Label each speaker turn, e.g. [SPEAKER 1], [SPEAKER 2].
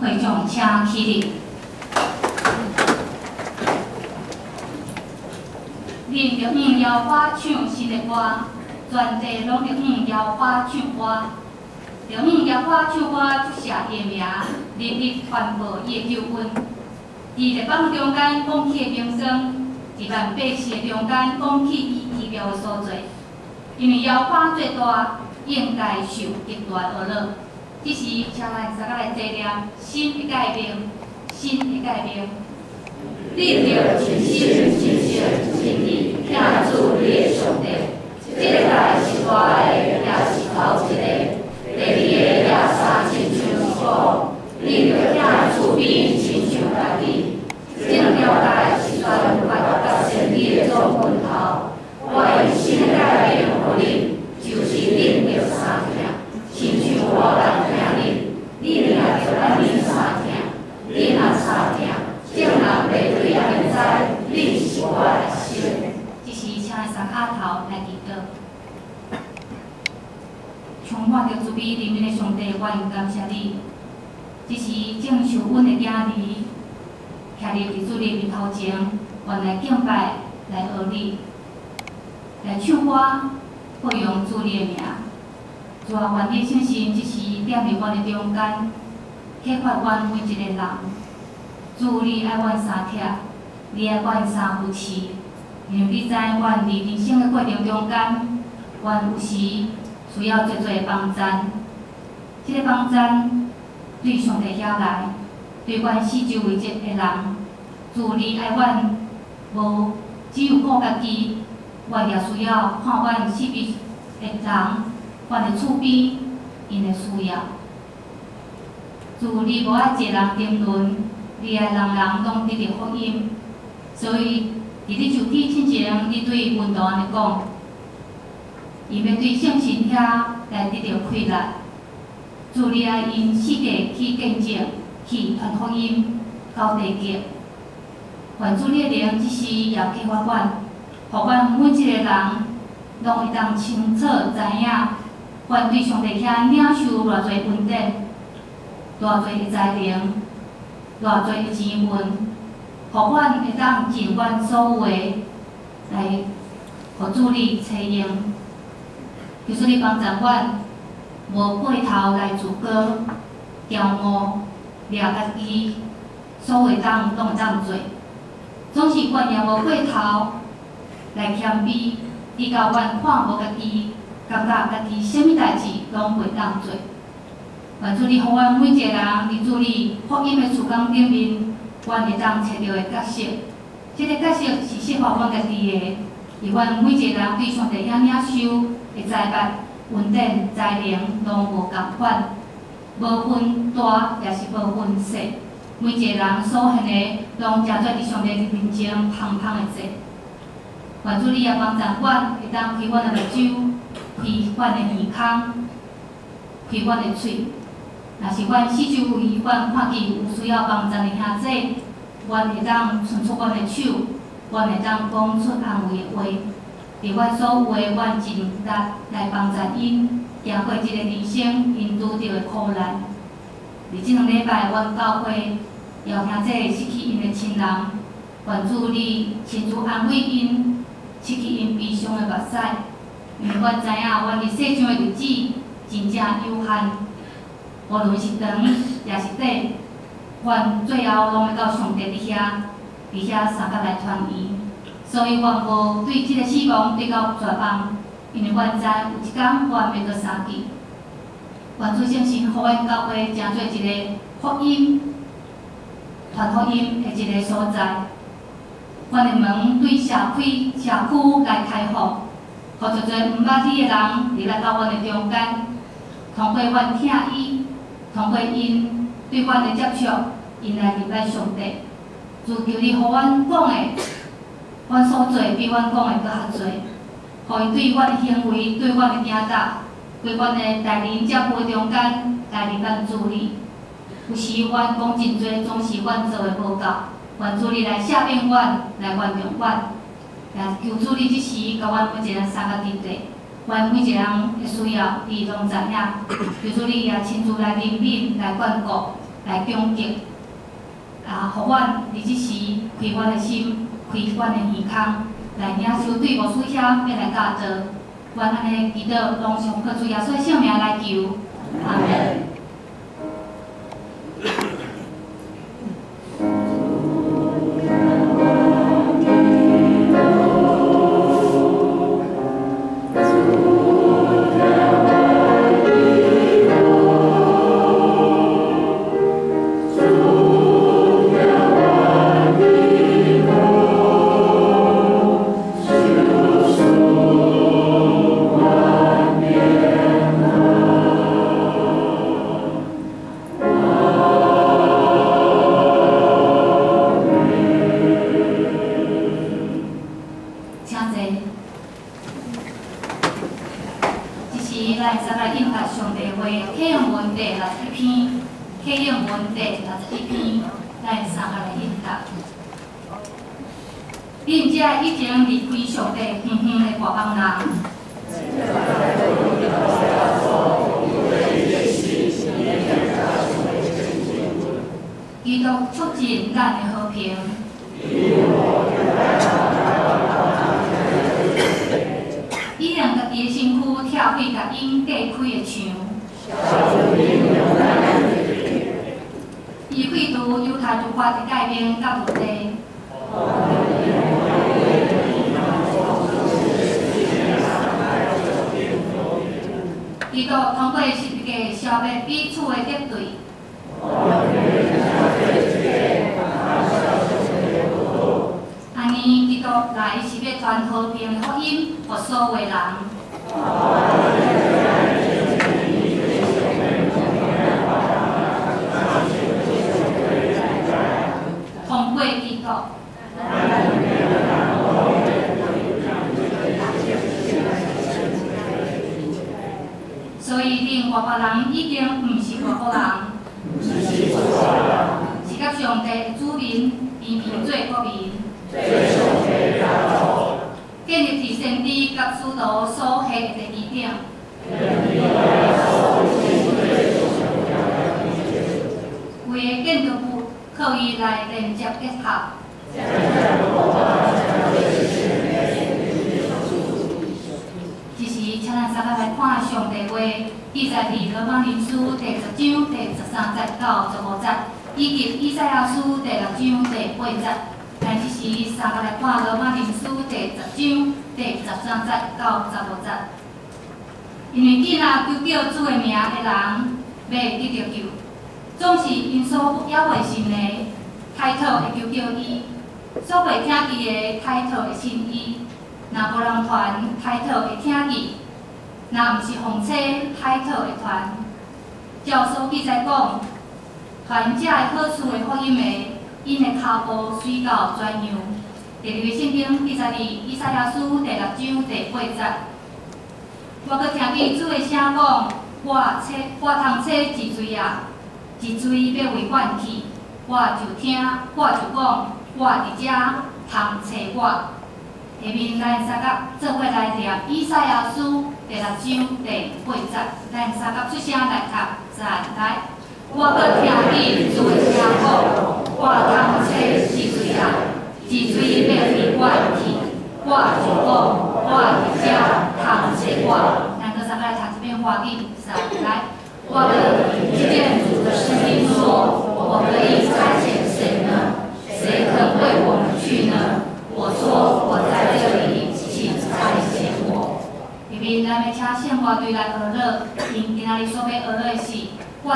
[SPEAKER 1] 会场请起立。连着五摇花唱新的歌，全地拢着五摇花唱歌。着五摇花唱歌出社伊的名，日日传播伊的救恩。伫日榜中间讲起的名声，伫万百姓中间讲起伊奇妙的所在。因为摇花最大，应该受极大的乐。这时，请咱大家来纪念心的改变，心的改变。你着真心真心真意听主你的上帝，这个代是大的，也是头一个。第二个也三亲像好，你着听主边亲像家己。这两条代是全发达成你的总分头，我用新的改变予你，就是恁着三听，亲像我人听恁，恁也着按恁三听，恁若三听，正人袂对现在，恁是我的心。这时，请三下头来祈祷。充满着慈悲怜悯的上帝，我愿感谢你。这时，正受阮的囝儿，徛伫伫主的面头前，愿来敬拜，来学你，来唱歌，背用主你的名。主啊，愿你圣心这时踮伫阮的中间，启发阮每一个人。主，你爱阮三贴，你爱阮三夫妻，因为你知阮伫人生的过程中间，阮有时。需要做做帮赞，即个帮赞对上帝遐来，对阮四周围即个人，助你爱阮，无只有顾家己，阮也需要看阮四边的人，阮的厝边因的需要。助你无爱一个人争论，你爱人人拢得到福音，所以伫你受体之前，你对文道安尼讲。伊要对圣神遐来得到快乐，助你啊因世界去见证，去传福音到地极。愿主你的灵即时也启发阮，互阮每一个人拢会当清楚知影，阮对上帝遐领受偌济恩典，偌济的才能，偌济的钱运，互阮会当尽阮所有的来，互助你采用。求说你帮助阮，无过头来自高、骄傲、掠家己，所有当拢会当做，总是阮也无过头来谦卑，伊教阮看无家己，感觉家己啥物代志拢袂当做。愿主你互阮每一个人，伫主你福音的事工顶面，阮会当找到的角色，即个角色是适合阮家己的，而阮每一个人对上帝遐领受。的财物、稳定、才能拢无共款，无分大也是无分小，每一个人所献的，拢正做伫上帝面前芳芳的济。愿主你也帮助阮，会当开阮的目睭，开阮的耳孔，开阮的喙。若是阮四周围阮看见有需要帮助的兄弟，阮会当伸出阮的手，阮会当讲出安慰的话。伫阮所有诶，阮尽力来帮助因，行过即个人生因拄着诶苦难。伫即两礼拜，阮教会有兄弟失去因诶亲人，愿主你亲自安慰因，拭去因悲伤诶目屎。因为阮知影，阮伫世上诶日子真正有限，无论是长也是短，阮最后拢会到上帝伫遐，伫遐三甲来团圆。所以，阮无对即个死亡对到绝望，因为阮知有一天阮要阁相见。愿主圣神，互阮教会成做一个福音、传福音的一个所在。阮的门对社区、社区来开放，互一侪毋捌你的人入来到阮的中间，通过阮听伊，通过因对阮的接触，因来入来上帝。如求你，互阮讲的。阮所做比阮讲的搁较侪，互伊对阮的行为、对阮的行答、对阮的待人接物中间来入咱助理。有时阮讲真侪，总是阮做的无够，愿助理来赦免阮，来原谅阮。也求助理即时，甲阮每一个人三个伫地，阮每一个人的需要，你拢知影。比如你也亲自来怜悯、来眷顾、来供给，啊，互阮伫即时开阮的心，开阮的耳孔，来领受对无输下要来教导。阮安尼祈祷，拢上靠主耶稣性命来求。啊。恁遮已经离开上帝远远的外邦啦。基督促进咱的和平。伊两家己身躯跳起，甲因隔开的墙。伊开除犹太族法的改变甲土地。通过是一个消灭彼此的敌对。安尼，基督来是要传和平福音，互所有人。毋是外国人，是甲上帝子民平平做国民，做，建立伫先知甲师徒所下的基点。为个建筑物可以来连接结合。这时，请咱三个来看上帝话。记载伫《罗马人书》第十章第十三节到十五节，以及《以赛亚书》第六章第八节。但是是三个来看《罗马人书》第十章第十三节到十五节。因为既仔求救主的名的人未得着救，总是因所要未信的开头会求救伊，所未听见的开头会信伊，若无人传开头会听见。若毋是风车海涛的团，教书记者讲，团者的好处的发音的，因的脚步水到全样。第二个圣经第十二以赛亚书第六章第八节，我搁听见主的声讲，我切我通切一嘴啊，一嘴要为阮去，我就听，我就讲，我伫遮通找我。下面咱三个做伙来念以赛亚书。第六章第八节，咱三甲出声来读，再来。我搁听见主声讲，我通找是谁啊？是谁要离我而？我是讲，我是只通找我。咱三甲来读，来。我的。感谢现话对待娱乐，今今仔日所要娱乐的是